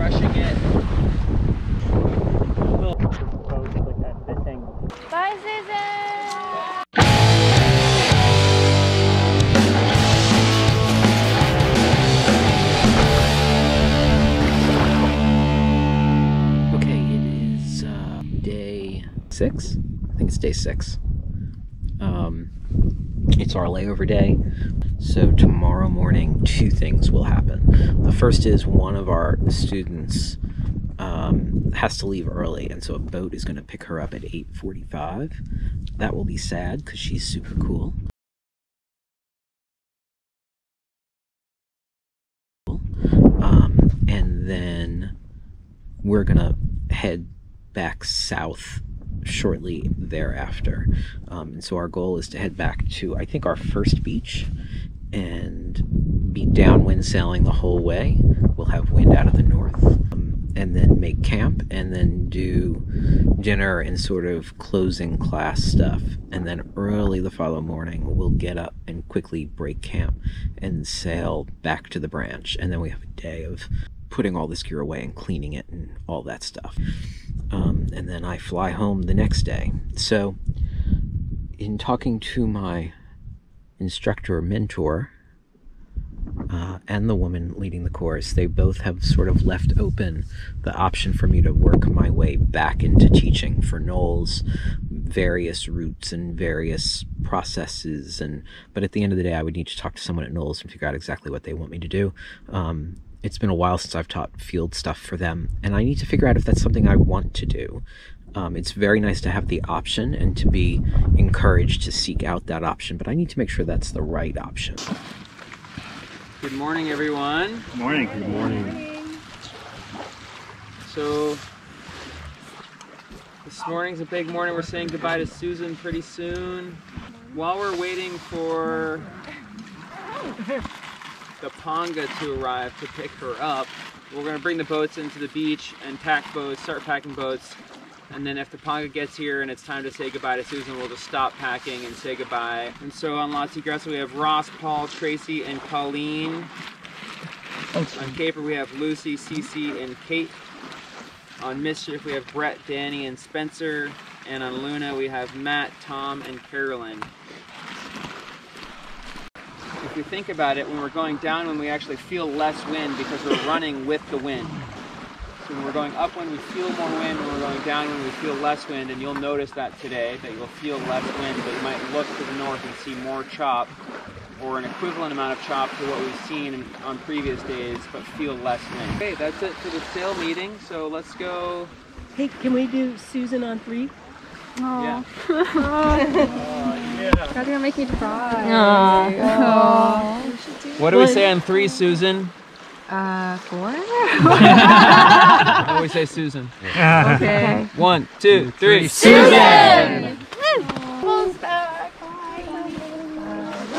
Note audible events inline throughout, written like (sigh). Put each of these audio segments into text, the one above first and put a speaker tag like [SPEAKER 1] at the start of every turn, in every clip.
[SPEAKER 1] crushing it.
[SPEAKER 2] Bye, Susan!
[SPEAKER 1] Okay, it is uh, day six. I think it's day six. Um, it's our layover day. So tomorrow morning, two things will happen. The first is one of our students um, has to leave early, and so a boat is going to pick her up at 8:45. That will be sad because she's super cool. Um, and then we're gonna head back south shortly thereafter. Um, and so our goal is to head back to, I think, our first beach and be downwind sailing the whole way. We'll have wind out of the north. Um, and then make camp and then do dinner and sort of closing class stuff. And then early the following morning, we'll get up and quickly break camp and sail back to the branch. And then we have a day of putting all this gear away and cleaning it and all that stuff. Um, and then I fly home the next day. So, in talking to my instructor mentor uh, and the woman leading the course, they both have sort of left open the option for me to work my way back into teaching for NOLS, various routes and various processes. And but at the end of the day, I would need to talk to someone at NOLS and figure out exactly what they want me to do. Um, it's been a while since I've taught field stuff for them, and I need to figure out if that's something I want to do. Um, it's very nice to have the option and to be encouraged to seek out that option, but I need to make sure that's the right option. Good morning, everyone.
[SPEAKER 3] Good morning. Good morning.
[SPEAKER 1] So, this morning's a big morning. We're saying goodbye to Susan pretty soon. While we're waiting for the panga to arrive to pick her up, we're going to bring the boats into the beach and tack boats, start packing boats. And then if the panga gets here and it's time to say goodbye to Susan, we'll just stop packing and say goodbye. And so on La Tigresa, we have Ross, Paul, Tracy, and Colleen. On Caper, we have Lucy, Cece, and Kate. On Mischief, we have Brett, Danny, and Spencer. And on Luna, we have Matt, Tom, and Carolyn. If you think about it, when we're going down, when we actually feel less wind because we're running with the wind. So when we're going upwind, we feel more wind. When we're going downwind, we feel less wind. And you'll notice that today, that you'll feel less wind, but you might look to the north and see more chop, or an equivalent amount of chop to what we've seen in, on previous days, but feel less wind. Okay, that's it for the sail meeting. So let's go.
[SPEAKER 4] Hey, can we do Susan on three?
[SPEAKER 1] Yeah. (laughs)
[SPEAKER 2] God, you're gonna make me cry. (laughs)
[SPEAKER 1] What do we say on three, Susan?
[SPEAKER 2] Uh, four?
[SPEAKER 1] How do we say Susan?
[SPEAKER 2] Okay.
[SPEAKER 1] One, two, three.
[SPEAKER 2] Susan!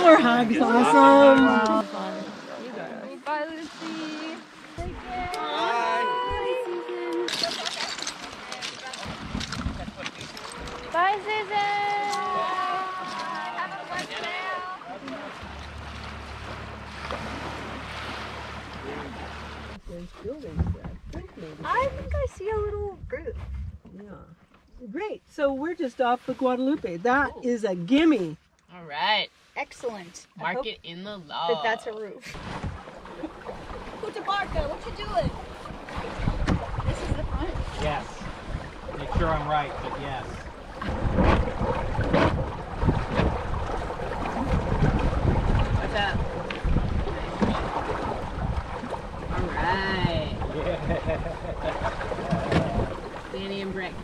[SPEAKER 4] More hugs, awesome.
[SPEAKER 2] Bye, Lucy. Take care. Bye, Susan. Have a blessed day.
[SPEAKER 4] I think I see a little group. Yeah. Great. So we're just off the Guadalupe. That oh. is a gimme.
[SPEAKER 5] All right.
[SPEAKER 6] Excellent. I
[SPEAKER 5] Mark it in the law.
[SPEAKER 6] that that's a roof. Kutabarka, what you doing? This is the front.
[SPEAKER 1] Yes. Make sure I'm right, but yes.
[SPEAKER 5] What's up? All right.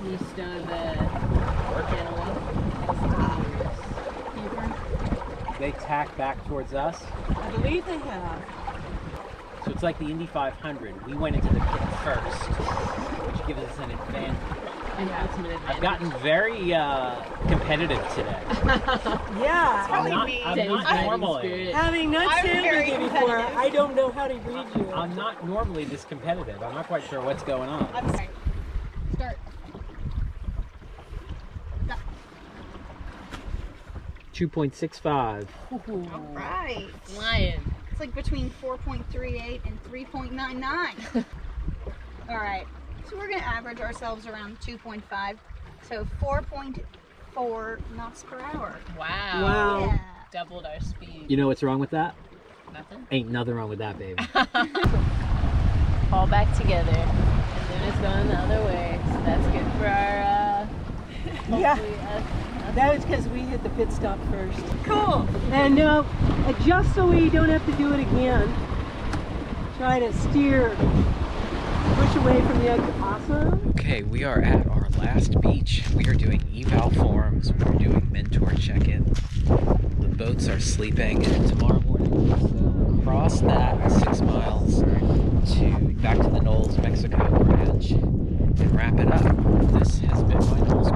[SPEAKER 5] Danny and Brett, can you stow the gentleman?
[SPEAKER 1] They tack back towards us.
[SPEAKER 4] I believe they have.
[SPEAKER 1] So it's like the Indy 500. We went into the pit first, which gives us an advantage.
[SPEAKER 5] An ultimate
[SPEAKER 1] I've gotten very uh, competitive today. (laughs)
[SPEAKER 4] Yeah.
[SPEAKER 1] I'm not,
[SPEAKER 6] me.
[SPEAKER 1] I'm
[SPEAKER 5] Danny's
[SPEAKER 1] not normally.
[SPEAKER 4] Having not
[SPEAKER 6] I'm
[SPEAKER 4] sailed you before. I don't know how to read you.
[SPEAKER 1] I'm not normally this competitive. I'm not quite sure what's going on.
[SPEAKER 6] I'm sorry. Start.
[SPEAKER 1] 2.65.
[SPEAKER 6] All right.
[SPEAKER 5] Lion.
[SPEAKER 6] It's like between 4.38 and 3.99. (laughs) All right. So we're going to average ourselves around 2.5. So 4.4 knots per hour.
[SPEAKER 5] Wow.
[SPEAKER 4] Wow.
[SPEAKER 6] Yeah.
[SPEAKER 5] Doubled our speed.
[SPEAKER 1] You know what's wrong with that?
[SPEAKER 5] Nothing.
[SPEAKER 1] Ain't nothing wrong with that, baby. (laughs)
[SPEAKER 5] All back together. And then it's going the other way. So that's good for our, uh,
[SPEAKER 4] Yeah.
[SPEAKER 5] hopefully us-
[SPEAKER 4] That was because we hit the pit stop first. Cool. And now, uh, just so we don't have to do it again, try to steer, push away from the exit. Awesome.
[SPEAKER 1] Okay, we are at our last beach. We are doing eval forms. We're doing mentor check-in. The boats are sleeping, and tomorrow morning we'll sail across that six miles to back to the NOLS, Mexico branch, wrap it up. This has been my Knowles.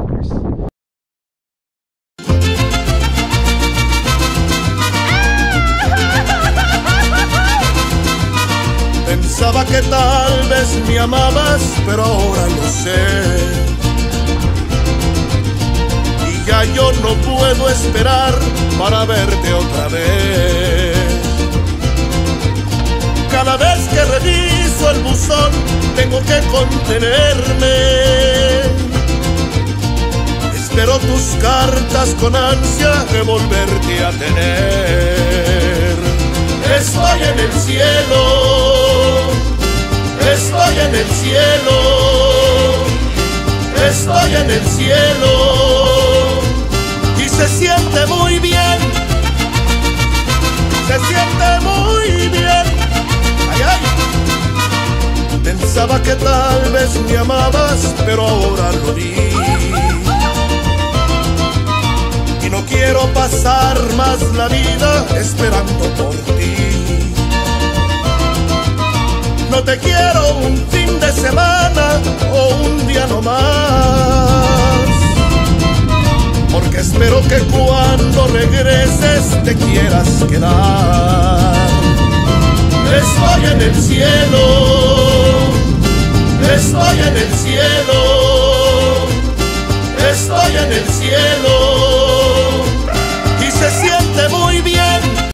[SPEAKER 3] Pensaba que tal vez me amabas, pero ahora lo sé. Y ya yo no puedo esperar para verte otra vez. Cada vez que reviso el buzón, tengo que contenerme. Espero tus cartas con ansia de volverte a tener. Estoy en el cielo, estoy en el cielo, estoy en el cielo y se siente muy bien, se siente muy me amabas, pero ahora lo vi. Y no quiero pasar más la vida esperando por ti. No te quiero un fin de semana o un día no más. Porque espero que cuando regreses te quieras quedar. Estoy en el cielo, it's